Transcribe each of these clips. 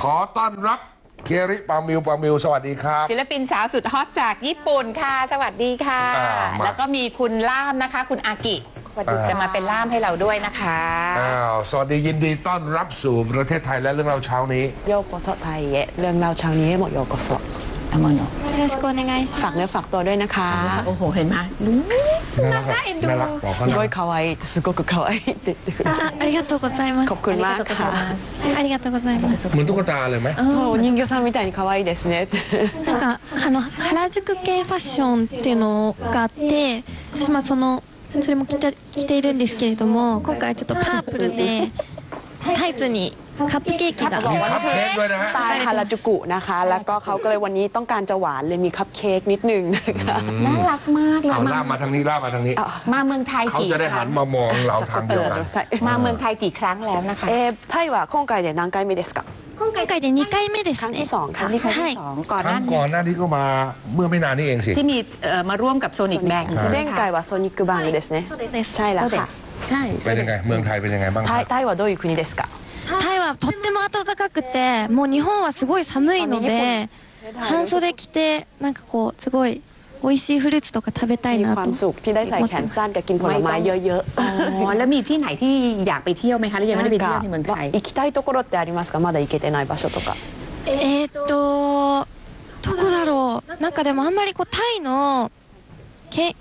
ขอต้อนรับเคริปามิวปามิวสวัสดีครับ ศิลปินสาวสุดฮอตจากญี่ปุ่นค่ะ สวัสดีค่ะ อ่ามา แล้วก็มีคุณล่ามนะคะ คุณอากิอ่าจะมาเป็นล่ามให้เราด้วยนะคะ อ้าวสวัสดียินดีต้อนรับสู่ประเทศไทยและเรื่องเราวเช้านี้ โยโกโซไทยเยะเรื่องเราวเช้านี้หมดโยโกโซ อามาโน よろしくお願いしま ฝากเนื้อฝากตัวด้วยนะคะ โอ้โห เห็นไหมรู้ น่ารัก น่าเอ็นดู น่ารักบอกเขา す หน่ ご อย い可愛いすごく可愛いって言ってくれすあありがとうございます ขอบคุณมากค่ะ はいありがとうございます เหมือนตุ๊กตาเลยไหม そうお人形さんみたいに可愛いですねってなんかあの原宿系ファッションっていうのがあって私まあそのそれも着て着ているんですけれども今回ちょっとパープルでタイツに カップケーキが มีคัพเค้กด้วยนะฮะ สไตล์ฮาราจูกุนะคะ แล้วก็เขาก็เลยวันนี้ต้องการจะหวานเลยมีคัพเค้กนิดนึงนะคะ น่ารักมากเลย เอาล่ามมาทางนี้ล่ามมาทางนี้ มาเมืองไทย เขา กี่ จะได้ ค หั รั้ น ง มามองเราทางเดียวกัน มาเมืองไทยกี่ครั้งแล้วนะคะ えータイは今回で何回目ですか今回で2回目です ครั้ง ね ที่สอง ครั้ ค่ะ งนี้ครั้ง は ที่ い สองก่อน ค ห รั้ น้าง นี้ ก่อนหน้านี้ก็มาเมื่อไม่นานนี้เองสิ ที่มีเอ่อมาร่วมกับโซนิกแบงใช่ไหม 前 คะ 回はソニックバングですねそうです ใช่แล้วค่ะ ใช่ เป็นยังไง เมืองไทยเป็นยังไงบ้างค タ รั イ บ タイはどういう国ですかタイ はとっても暖かくてもう日本はすごい寒いので半袖着てなんかこうすごい美味しいフルーツとか食べたい มี な ควา と มสุขที่ได้ใส่แขนสั้นกับกินผลไม้เยอะ อ๋อแล้วมีที่ไหนที่อยากไปเที่ยวไหมคะหรือ ๆ ยังไม่ได้ไปเที่ยว なんかในเมืองไทย 行きたいところってありますかまだ行けてない場所とかえーっとどこだろうなんかでもあんまりこうタイのけ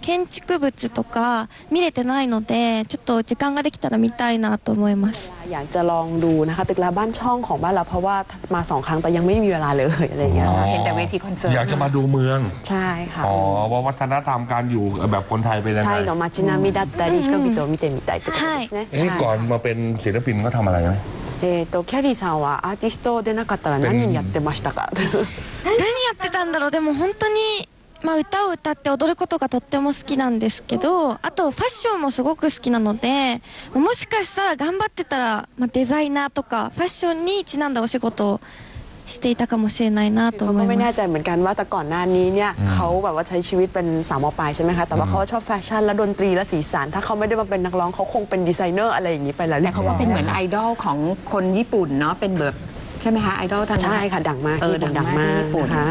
建築物とか見れてないのでちょっと時間ができたら見たいなと思います อยากจะลองดูนะคะตึกราบ้านช่องของบ้านเราเพราะว่ามาสองครั้งแต่ยังไม่มีเวลาเลยอะไรอย่างเงี้ยค่ะ เห็นแต่เวทีคอนเสิร์ต อยากจะมาดูเมือง ใช่ค่ะ อ๋อว่าวัฒนธรรมการอยู่แบบคนไทยเป็นยัง ไท ไง ยの街並みだったり人々を見てみたいってことですね。 เอ๊ะ はい ก่อนมาเป็นศิลปินก็ทำอะไรไหม えーとキャリーさんはアーティストでなかったら何やってましたか？何やってたんだろうでも本当に、 まあ、歌を歌って踊ることがとっても好きなんですけどあとファッションもすごく好きなのでもしかしたら頑張ってたら、まあ、デザイナーとかファッションにちなんだお仕事をしていたかもしれないなと เขา 思 ก็ い ไม่ ま แน่ す ใจเหมือนกันว่าแต่ก่อนหน้านี้เนี่ยเขาแบบว่าใช้ชีวิตเป็นสาวมปลายใช่ไหมคะแต่ว่าเขาชอบแฟชั่นและดนตรีและสีสันถ้าเขาไม่ได้มาเป็นนักร้องเขาคงเป็นดีไซเนอร์อะไรอย่างนี้ไปแล้ว แต่เขาว่าเป็นเหมือนไอดอลของคนญี่ปุ่นเนาะเป็นแบบใช่ไหมคะไอดอลทาง ใช่ค่ะดังมาก เออ ญี่ปุ่น ดั ดั ง ง มาก มาก ที่ญี่ปุ่น นะคะ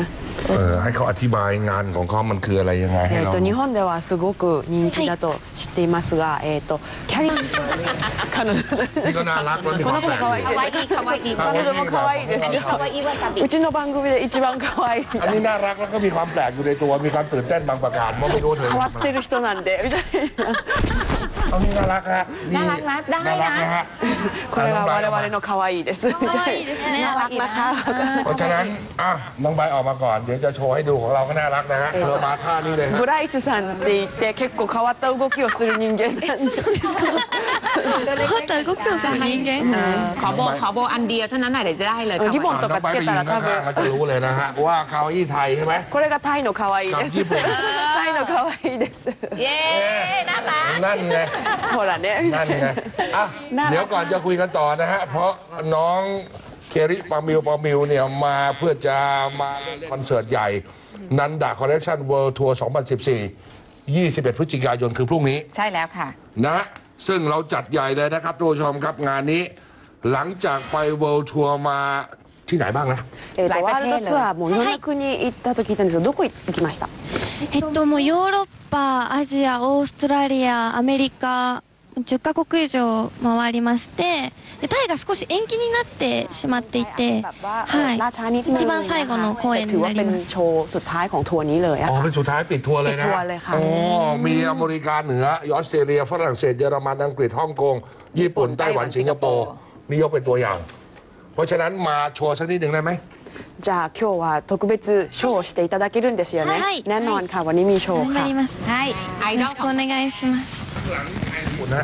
เออให้เขาอธิบายงานของเขามันคืออะไรยังไงให้えっเราと日本ではすごく人気だと知っていますが、えっとキャリー彼女นี่ก็น่ารักแล้วมีความแปลกดีかわいいかわいいかわいい彼女も可愛いですよかわいいわさびうちの番組で一番可愛いみたอันいนี้น่ารักแล้วก็มีความแปลกอยู่ในตัว มีความตื่นเต้นบางประการว่าไม่รู้เธอな変わってる人なんでみたいな เอานี่น่ารักฮะ น่ารักไหมได้ น่ารัก นะ นะฮะ これは我々の可愛いです可愛いですねน่ารักนะคะ เพราะฉะนั้นอ่ะน้องใบร์ทออกมาก่อน เดี๋ยวจะโชว์ให้ดูของเราก็น่ารักนะฮะเธอมาท่านี้เลยฮะ ブライスさんって言って結構変わった動きをする人間なんで 変わった動きをする人間 เออขอโบขอโบอันเดียวเท่านั้นน่ะเดี๋ยวจะได้เลย เออ คาวาอิ ญี่ปุ่น น้องใบร์ทไปยืนข้างๆก็จะรู้เลยนะฮะว่าคาวาอี้ไทยใช่ไหม これがタイの可愛いでกับญี่ す ปุ่น タイの可愛いです เย้น่ารัก นั่นไง ほらね นั่นไงอ่ะเดี๋ยวก่อนจะคุยกันต่อนะฮะ เพราะน้องเคริปามิวปามิวเนี่ยมาเพื่อจะมาเล่นคอนเสิร์ตใหญ่ นันดาคอลเลคชันเวิลด์ทัวร์2014 21 พฤศจิกายนคือพรุ่งนี้ ใช่แล้วค่ะ นะฮะ ซึ่งเราจัดใหญ่เลยนะครับทุกผู้ชมครับงานนี้ หลังจากไปเวิลด์ทัวร์มาที่ไหนบ้างนะ えーと来ワールドツアーもいろんはない国行ったと聞いたんですけどどこ行きましたえっともうヨーロッパアジアオーストラリアアメリカ 10カ国以上回りましてでタイが少し延期になってしまっていて、 แบบว่า はい ล่าช้านิดนึง 一番最後の公演 ถื に อ な ว่า り เป็น ます โชว์สุดท้ายของทัวร์นี้เลยอะ อ๋อ ค่ะ เป็นสุดท้ายปิดทัวร์เลยนะ ปิดทัวร์เลยค่ะ อ๋อมีอเมริกาเหนือออสเตรเลียฝรั่งเศสเยอรมันอังกฤษฮ่องกงญี่ปุ่นไต้หวันสิงคโปร์นี่ยกเป็นตัวอย่าง เพราะฉะนั้นมาโชว์สักนิดหนึ่งได้ไหม じゃあ今日は特別ショーをしていただけるんですよね、はいแน่นอนค่ะวันนี้มีโชว์ 頑張 ค่ะ ります ให้ไอ よ ด ろ อล しくお願いします คุณนะ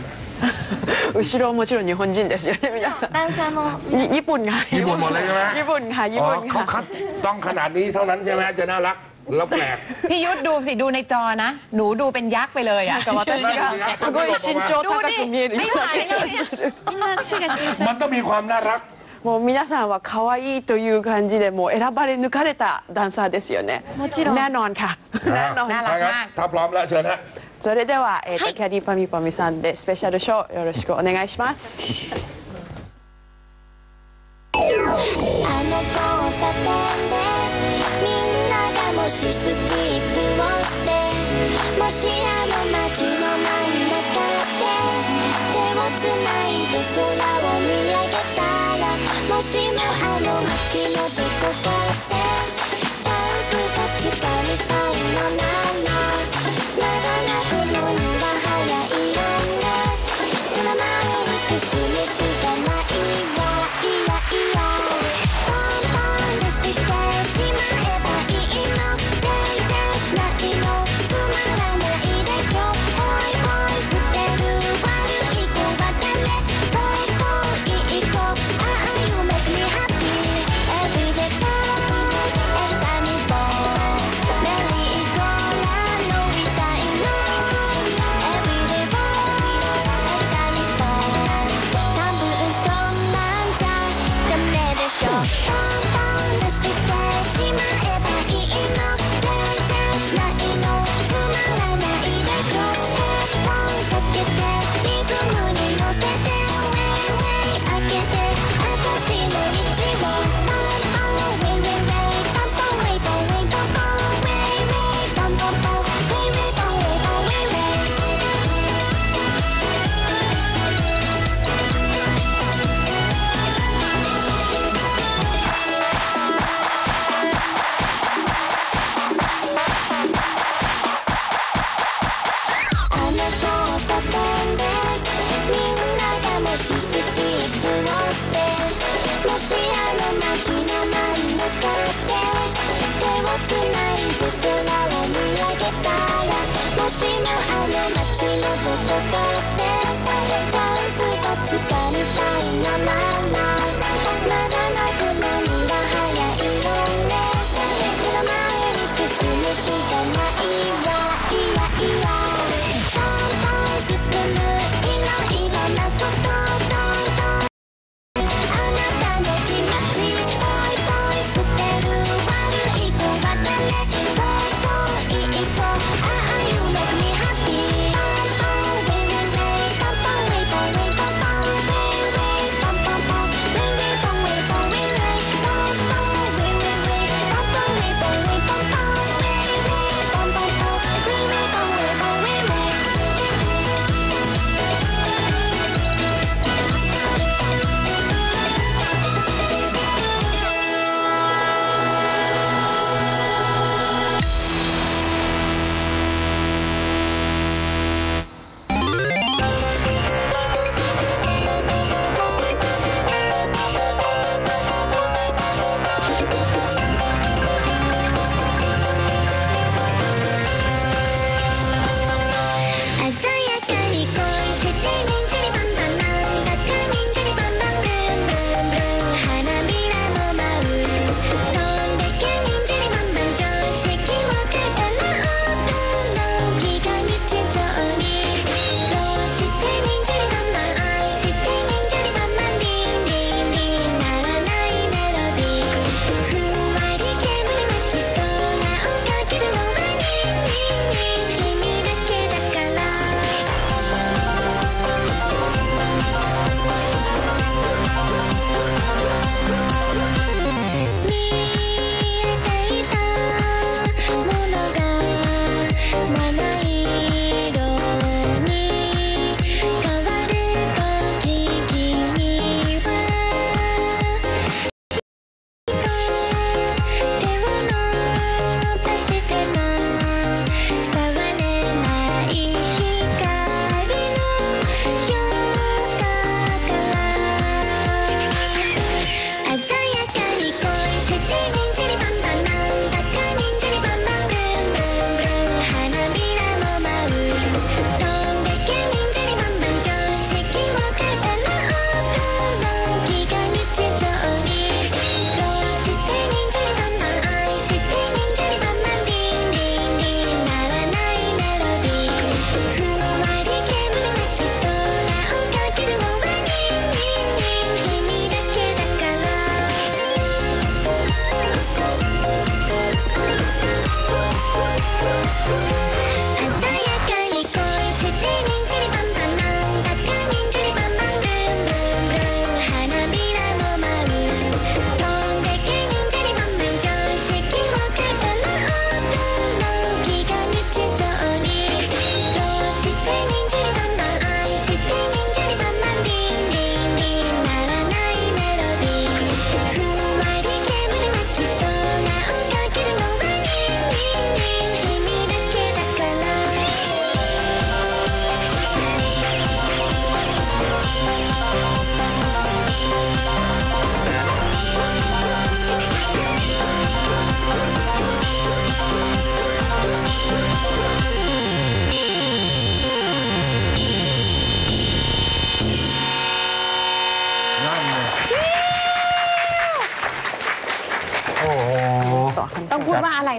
後ろもちろん日本人ですよね皆さんダンサーのにญี่ปุ่นค่ะ ญี่ปุ่นหมดเลยใช่ไหม ญี่ปุ่นค่ะญี่ อ๋อ ปุ่น เขา ค่ะ คัดต้องขนาดนี้เท่านั้นใช่ไหมจะน่ารักแล้วแปลก พี่ยุทธดูสิดูในจอนะ หนูดูเป็นยักษ์ไปเลยอ่ะ 私がすごい身長 ดู 高 ดิ く見える ไม่ไหวเลยเนี่ย みんな背が小さい มันต้องมีความน่ารัก もう皆さんは可愛いという感じでもう選ばれ抜かれたダンサーですよねもちろんแน่นอนค่ะแน่นอน น่ารักมาก ถ้าพร้อมแล้วเชิญฮะ それでは、えーと、はい、キャリーパミパミさんでスペシャルショーよろしくお願いします。あの交差点でみんながもしスキップをしてもしあの街の真ん中で手をつないで空を見上げたらもしもあの街のどこかでチャンスがつかみたいのならかチャンスがつかみたいな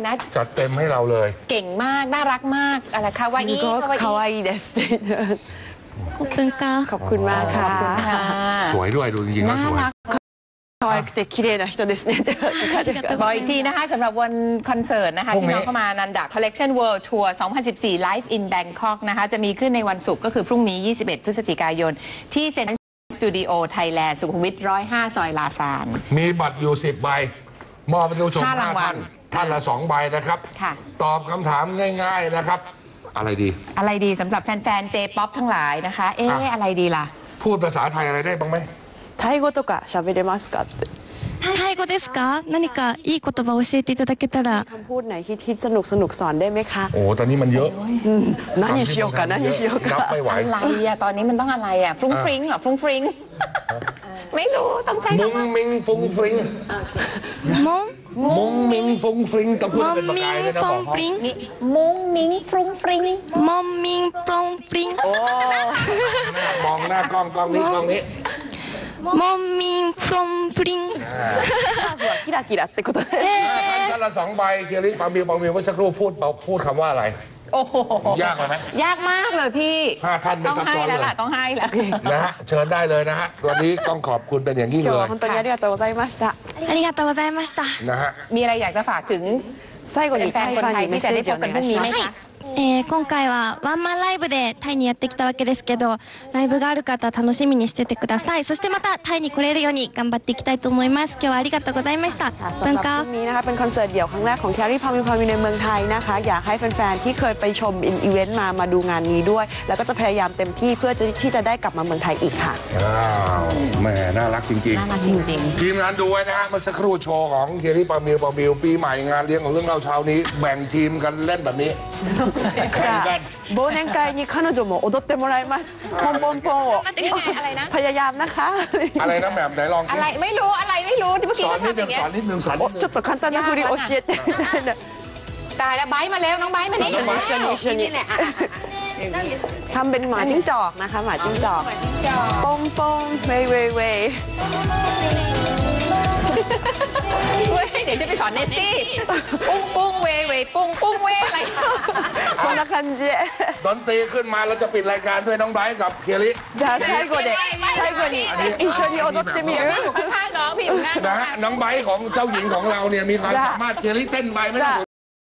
นะ จัดเต็มให้เราเลย เก่งมาก น่ารักมาก อะไรคาวา す อิ ご คาวา く可 อิ 愛いですって オープンカー ขอบคุณมากค่ะ ค่ะ สวยด้วยดูจริงๆแล้ว น่า สวย รัก 可愛くて綺麗な人ですねって彼が บอกอีกทีนะคะสำหรับวันคอนเสิร์ตนะคะ พรุ่ง ที่ นี้ น้องเข้ามานันดา Collection World Tour 2014 Live in Bangkok นะคะ จะมีขึ้นในวันศุกร์ก็คือพรุ่งนี้ 21 พฤศจิกายน ที่เซ็นสตูดิโอไทยแลนด์สุขุมวิท 105 ซอยลาซาน มีบัตรอยู่สิบใบ มอบไปดูชม ห้า ห้าร างวั ท่า ล น ท่านละสองใบนะครับ ค่ะ ตอบคำถามง่าย ๆนะครับ อะไรดี อะไรดีสำหรับแฟนๆ J-POP ทั้งหลายนะคะ เอ๊ะ อ่ะ อะไรดีล่ะ พูดภาษาไทยอะไรได้บ้างไหม タイ語とか喋れますかって タイ語ですか何かいい言葉を教えていただけたら คำพูดไหนที่ที่สนุกสนุกสอนได้ไหมคะ โอ้ตอนนี้มันเยอะ 何しようか何しよう นับ か ไม่ไหว อะไรอะตอนนี้มันต้องอะไรอะฟรุ้งฟริ้งเหรอฟรุ้งฟริ้งไม่รู้ต้องใช้ มุ้ง คำว่า มิงฟุ้งฟริง モン มุ้งมิงฟุ้งฟริงต้องพูด モ เป็น ン ประ ミ กายเลย ン นะ フ บ ォ อก ン เขา プリン นี่มุ้งมิ้งฟรุ้งฟริ้ง モンミンプロンプリン มองหน้ากล้องกล้องนี้กล้องนี้ モンミンプロンプリンキラキラってことで ท่านละสองใบเคียริปามิวปามิวเมื่อสักครู่พูดพูดคำว่าอะไร โอ้โห ยากไหม ยากมากเลยพี่ ห้าท่านไม่ ต้อง ซับ ให้ ซ้อน แล้ว เลย ล่ะต้องให้แล้ว นะฮะเชิญได้เลยนะฮะวันนี้ต้องขอบคุณเป็นอย่างยิ่ง 今日 เล はい本当にありがとうございましたありがとうございました นะฮะ มีอะไรอยากจะฝากถึง 最後に แฟ タ น イ ๆคน ファ ไท ン ย にメッ ที่จะ セ ได้ ージ พ お บกัน 願 พรุ่ い ง し นี้ ま ไหม す คะ えー今回はワンマンライブでタイにやってきたわけですけどライブがある方楽しみにしててくださいそしてまたタイに来れるように頑張っていきたいと思います今日はありがとうございました ค่ะ 文 สำหรับ 化 พรุ่งนี้นะคะเป็นคอนเสิร์ตเดี่ยวครั้งแรกของแครี่พามิพามิในเมืองไทยนะคะ อยากให้แฟนๆที่เคยไปชมอีเวนต์มามาดูงานนี้ด้วย แล้วก็จะพยายามเต็มที่เพื่อจะที่จะได้กลับมาเมืองไทยอีกค่ะ อ้าวแหม่น่ารักจริง น่ารักจริง ๆ ทีมงานดูไว้นะฮะเมื่อสักครู่โชว์ของเคียริปามิวปามิวปีใหม่งานเลี้ยงของเรื่องเราเช้านี้ แบ่งทีมกันเล่นแบบนี้ แข่งกัน 忘年会に彼女も踊ってもらいますポンポンポンを ๆนี่ไงอะไรนะ พยายามนะคะ อะไรนะแหม่มไหนลอง อะ สิ ไรไม่รู้อะไรไม่รู้ที่เมื่อ ส กี้ อน ก็ นิด ทำอ นึ ย่าง งเงี้ยสอนนิดนึงสอนนิ お ดนึง ちょっと簡単な振り教えてตายแล้วไบร์ทมาแล้วน้องไบร์ทมานี่ 一緒に一緒にทำเป็นหมาจิ้งจอกนะคะ หมาจิ้งจอกปงปงเวยเวยเวย เว้ยเดี๋ยวจะไปสอนเนตตี้ปุ้งปุ้งเวเวปุ้งปุ้งเวอะไร こんな感じで ดนตรีขึ้นมาเราจะปิดรายการด้วยน้องไบรท์กับเคียริ じゃあ最後で最後に一緒に踊ってみ เดี๋ยว る พี่อยู่ข้างๆน้องพี่อยู่ข้างๆน้ นะ อง ฮะน้องไบรท์ของเจ้าหญิงของเราเนี่ยมีความ จ้ะ สามารถเคียริเต้นไปไม่ต้องสน